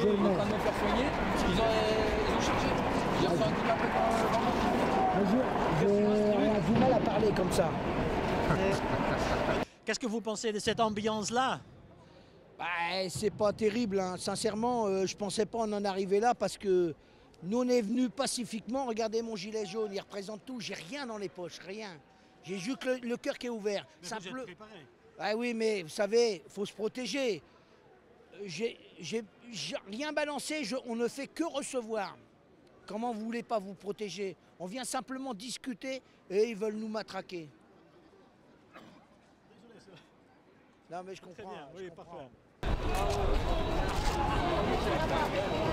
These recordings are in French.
Ils ont, du mal à parler comme ça. Qu'est-ce que vous pensez de cette ambiance-là? Ben, c'est pas terrible. Hein. Sincèrement, euh, je pensais pas en, en arriver là parce que nous, on est venus pacifiquement. Regardez mon gilet jaune, il représente tout. J'ai rien dans les poches, rien. J'ai juste le, cœur qui est ouvert. Ça vous pleut. Préparé. Ah oui, mais vous savez, faut se protéger. J'ai rien balancé, je- on ne fait que recevoir. Comment vous voulez pas vous protéger? On vient simplement discuter et ils veulent nous matraquer. Non mais je comprends. je comprends. Racontez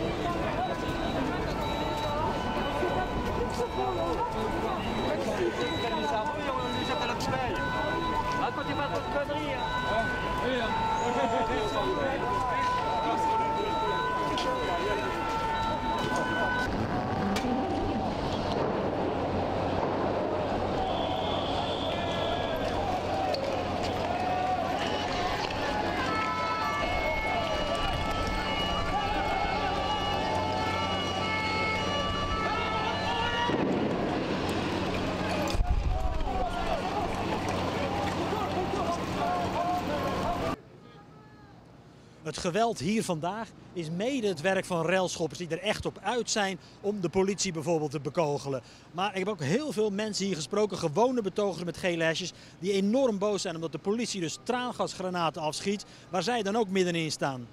Het geweld hier vandaag is mede het werk van railschoppers die er echt op uit zijn om de politie bijvoorbeeld te bekogelen. Maar ik heb ook heel veel mensen hier gesproken, gewone betogers met gele hesjes, die enorm boos zijn omdat de politie dus traangasgranaten afschiet, waar zij dan ook middenin staan.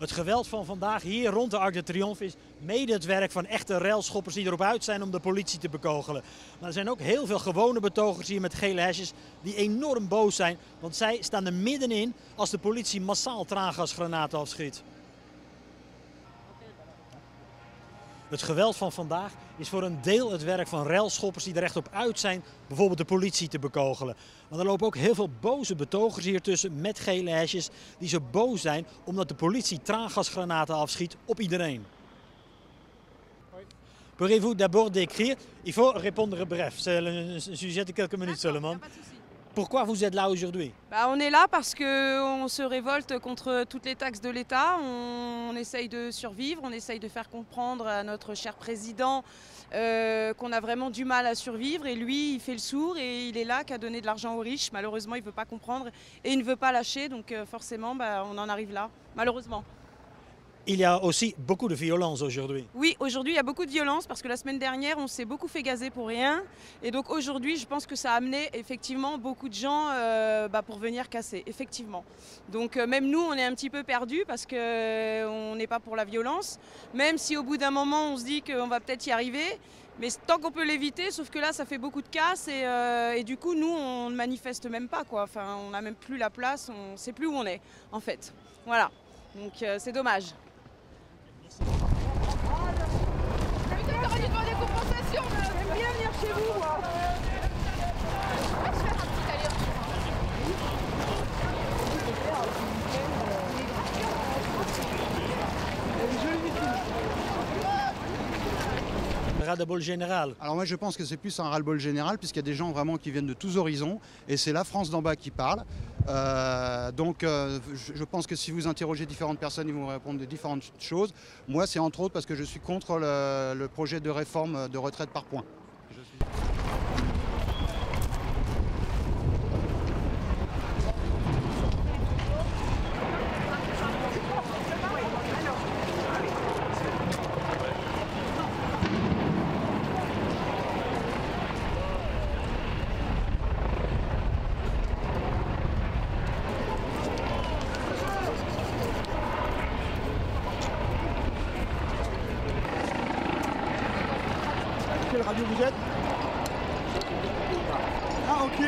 Het geweld van vandaag hier rond de Arc de Triomphe is mede het werk van echte railschoppers die erop uit zijn om de politie te bekogelen. Maar er zijn ook heel veel gewone betogers hier met gele hesjes die enorm boos zijn, want zij staan er middenin als de politie massaal traangasgranaten afschiet. Het geweld van vandaag is voor een deel het werk van railschoppers die er echt op uit zijn bijvoorbeeld de politie te bekogelen. Maar er lopen ook heel veel boze betogers hier tussen met gele hesjes die zo boos zijn omdat de politie traangasgranaten afschiet op iedereen. Pourriez-vous d'abord décrire Il faut répondre bref, c'est un sujet de quelques minutes seulement. Pourquoi vous êtes là aujourd'hui? Bah, on est là parce qu'on se révolte contre toutes les taxes de l'État. On, essaye de survivre, on essaye de faire comprendre à notre cher président euh, qu'on a vraiment du mal à survivre. Et lui, il fait le sourd et il est là qu'à donner de l'argent aux riches. Malheureusement, il ne veut pas comprendre et il ne veut pas lâcher. Donc euh, forcément, bah, on en arrive là, malheureusement. Il y a aussi beaucoup de violence aujourd'hui. Oui, aujourd'hui, il y a beaucoup de violence parce que la semaine dernière, on s'est beaucoup fait gazer pour rien. Et donc aujourd'hui, je pense que ça a amené effectivement beaucoup de gens euh, bah, pour venir casser, effectivement. Donc euh, même nous, on est un petit peu perdus parce qu'on n'est pas pour la violence. Même si au bout d'un moment, on se dit qu'on va peut-être y arriver. Mais tant qu'on peut l'éviter, sauf que là, ça fait beaucoup de casse et, euh, du coup, nous, on ne manifeste même pas. Quoi. Enfin, on n'a même plus la place, on ne sait plus où on est, en fait. Voilà. Donc euh, c'est dommage. Chez général. Alors moi je pense que c'est plus un ras-le-bol général puisqu'il y a des gens vraiment qui viennent de tous horizons et c'est la France d'en bas qui parle. Euh, donc euh, je pense que si vous interrogez différentes personnes, ils vont répondre de différentes choses. Moi c'est entre autres parce que je suis contre le, le projet de réforme de retraite par points. Quelle radio vous êtes? Ah ok.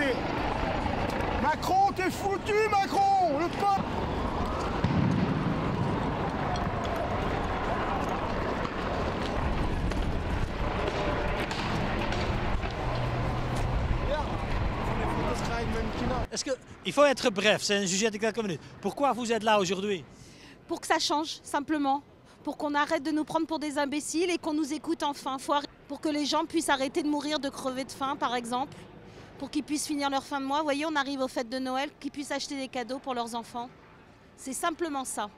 Macron, t'es foutu Macron! Le peuple! Est-ce que il faut être bref, c'est un sujet de quelques minutes. Pourquoi vous êtes là aujourd'hui? Pour que ça change, simplement. Pour qu'on arrête de nous prendre pour des imbéciles et qu'on nous écoute enfin. Pour que les gens puissent arrêter de mourir, de crever de faim, par exemple. Pour qu'ils puissent finir leur fin de mois. Vous voyez, on arrive aux fêtes de Noël, qu'ils puissent acheter des cadeaux pour leurs enfants. C'est simplement ça.